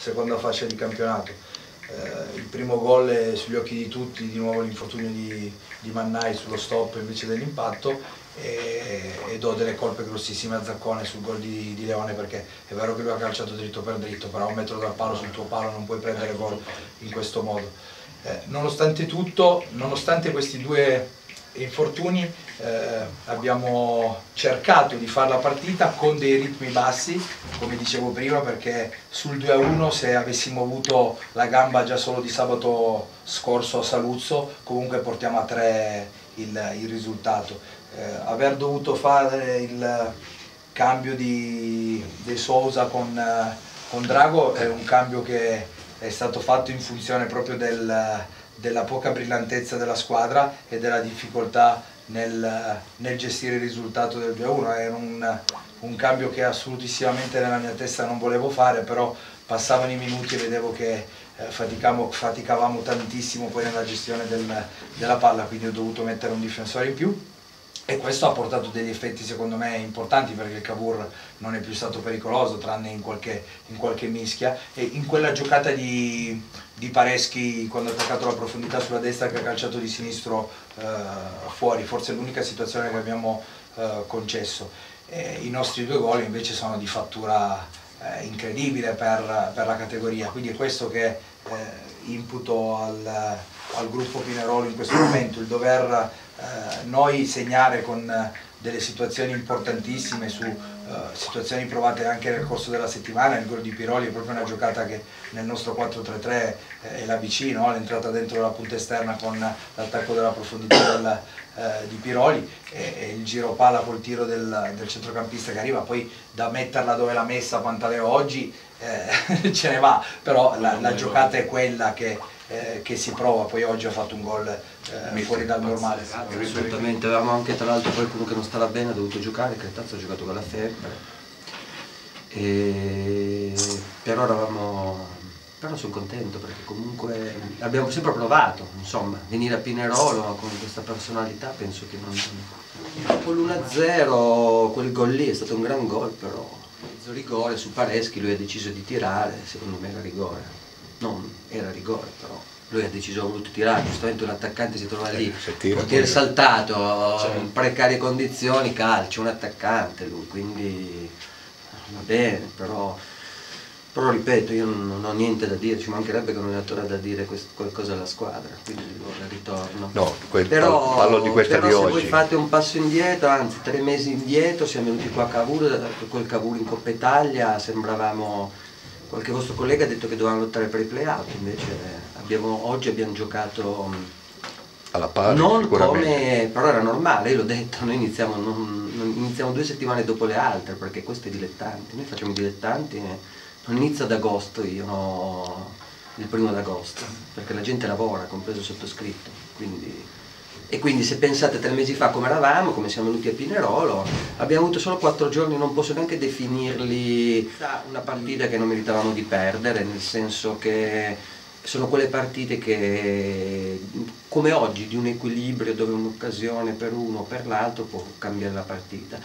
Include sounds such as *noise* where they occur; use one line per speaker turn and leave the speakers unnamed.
seconda fascia di campionato. Eh, il primo gol è sugli occhi di tutti, di nuovo l'infortunio di, di Mannai sullo stop invece dell'impatto e, e, do delle colpe grossissime a Zaccone sul gol di, di, Leone perché è vero che lui ha calciato dritto per dritto, però un metro dal palo sul tuo palo non puoi prendere gol in questo modo. Eh, nonostante tutto, nonostante questi due infortuni eh, abbiamo cercato di fare la partita con dei ritmi bassi, come dicevo prima, perché sul 2-1 se avessimo avuto la gamba già solo di sabato scorso a Saluzzo, comunque portiamo a 3 il, il risultato. Eh, aver dovuto fare il cambio di De Sousa con, con Drago è un cambio che è stato fatto in funzione proprio del della poca brillantezza della squadra e della difficoltà nel, nel gestire il risultato del 2-1. Era un, un, cambio che assolutissimamente nella mia testa non volevo fare, però passavano i minuti e vedevo che eh, faticavamo, tantissimo poi nella gestione del, della palla, quindi ho dovuto mettere un difensore in più e questo ha portato degli effetti secondo me importanti perché il Cavour non è più stato pericoloso tranne in qualche, in qualche mischia e in quella giocata di, di, Pareschi quando ha attaccato la profondità sulla destra che ha calciato di sinistro eh, fuori, forse è l'unica situazione che abbiamo eh, concesso. E I nostri due gol invece sono di fattura eh, incredibile per, per, la categoria, quindi è questo che eh, imputo al, al gruppo Pinerolo in questo momento, il dover noi segnare con eh, delle situazioni importantissime su uh, situazioni provate anche nel corso della settimana, il gol di Piroli è proprio una giocata che nel nostro 4-3-3 eh, è la vicino, l'entrata dentro la punta esterna con l'attacco della profondità del, eh, di Piroli. E, e, il giro palla col tiro del, del, centrocampista che arriva, poi da metterla dove l'ha messa Pantaleo oggi eh, *laughs* ce ne va, però la, la giocata è quella che eh, che si prova, poi oggi ha fatto un gol eh, fuori dal normale.
Assolutamente, avevamo anche tra l'altro qualcuno che non stava bene, ha dovuto giocare, Cretazzo ha giocato con la febbre, e... però eravamo però sono contento perché comunque abbiamo sempre provato, insomma, venire a Pinerolo con questa personalità penso che non... Dopo l'1-0 quel gol lì è stato un gran gol però, mezzo rigore su Pareschi lui ha deciso di tirare, secondo me era rigore non era rigore però lui ha deciso, ha voluto tirare, giustamente un attaccante si trova lì, eh, portiere saltato, cioè. in precarie condizioni, calcio, un attaccante lui, quindi va bene, però, però ripeto, io non, non, ho niente da dire, ci mancherebbe che non è da dire qualcosa alla squadra, quindi ora ritorno.
No, quel, però, parlo di questa
però
di
se
oggi.
voi fate un passo indietro, anzi tre mesi indietro, siamo venuti qua a Cavour, quel Cavour in Coppa Italia, sembravamo qualche vostro collega ha detto che dovevano lottare per i playout, invece abbiamo, oggi abbiamo giocato mm,
alla pari
non come, però era normale, io l'ho detto, noi iniziamo, non, non iniziamo, due settimane dopo le altre, perché questo è dilettanti, noi facciamo i dilettanti, eh, non inizio ad agosto io, no, il primo d'agosto, perché la gente lavora, compreso il sottoscritto, quindi e quindi se pensate tre mesi fa come eravamo, come siamo venuti a Pinerolo, abbiamo avuto solo quattro giorni, non posso neanche definirli una partita che non meritavamo di perdere, nel senso che sono quelle partite che come oggi di un equilibrio dove un'occasione per uno o per l'altro può cambiare la partita.